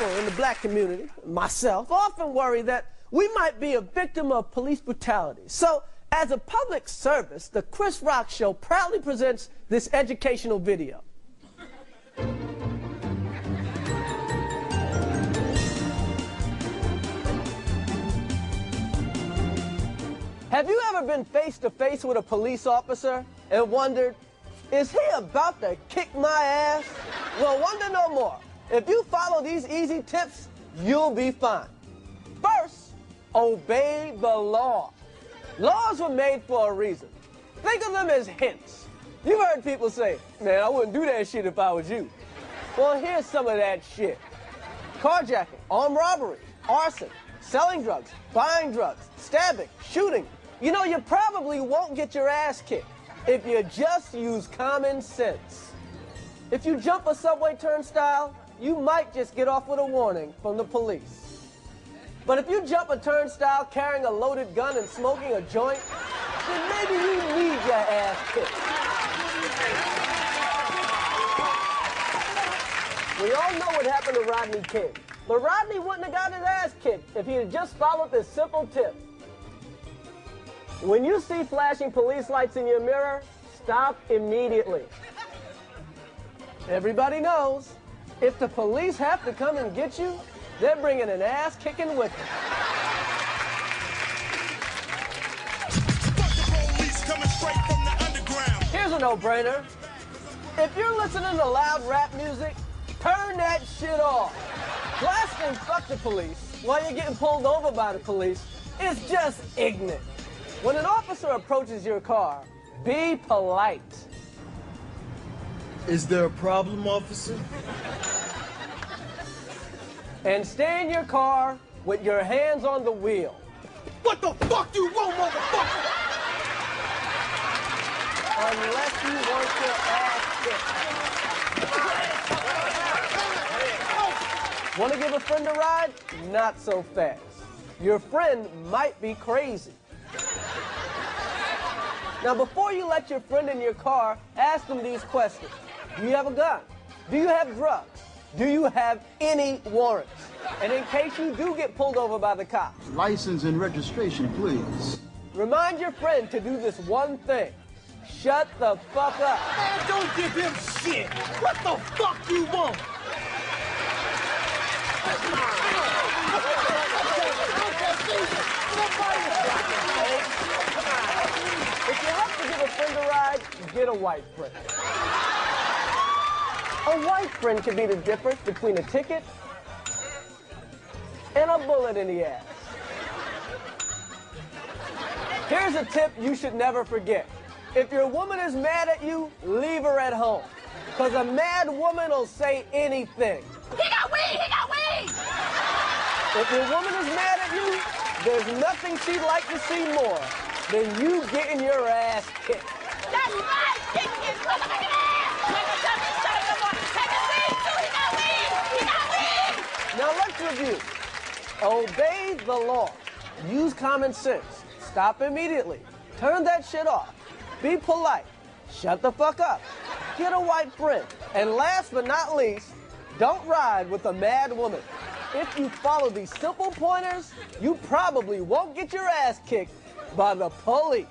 people in the black community, myself, often worry that we might be a victim of police brutality. So, as a public service, the Chris Rock Show proudly presents this educational video. Have you ever been face to face with a police officer and wondered, is he about to kick my ass? Well, wonder no more. If you follow these easy tips, you'll be fine. First, obey the law. Laws were made for a reason. Think of them as hints. You've heard people say, man, I wouldn't do that shit if I was you. Well, here's some of that shit. Carjacking, armed robbery, arson, selling drugs, buying drugs, stabbing, shooting, you know, you probably won't get your ass kicked if you just use common sense. If you jump a subway turnstile, you might just get off with a warning from the police. But if you jump a turnstile carrying a loaded gun and smoking a joint, then maybe you need your ass kicked. We all know what happened to Rodney King. But Rodney wouldn't have got his ass kicked if he had just followed this simple tip. When you see flashing police lights in your mirror, stop immediately. Everybody knows, if the police have to come and get you, they're bringing an ass kicking with them. Here's a no-brainer. If you're listening to loud rap music, turn that shit off. Blasting fuck the police while you're getting pulled over by the police is just ignorant. When an officer approaches your car, be polite. Is there a problem, officer? And stay in your car with your hands on the wheel. What the fuck do you want, motherfucker? Unless you want your ass kicked. Want to give a friend a ride? Not so fast. Your friend might be crazy. Now, before you let your friend in your car, ask them these questions. Do you have a gun? Do you have drugs? Do you have any warrants? And in case you do get pulled over by the cops, license and registration, please. Remind your friend to do this one thing. Shut the fuck up. Man, don't give him shit. What the fuck you want? If you have to give a friend a ride, get a white friend. A white friend can be the difference between a ticket and a bullet in the ass. Here's a tip you should never forget. If your woman is mad at you, leave her at home. Because a mad woman will say anything. He got weed! He got weed! If your woman is mad at you, there's nothing she'd like to see more than you getting your ass kicked. That's right! Kick his motherfucking ass! Like a dummy shut up your mouth. Take his weed too! He got weed! He got weed! Obey the law. Use common sense. Stop immediately. Turn that shit off. Be polite. Shut the fuck up. Get a white friend. And last but not least, don't ride with a mad woman. If you follow these simple pointers, you probably won't get your ass kicked by the police.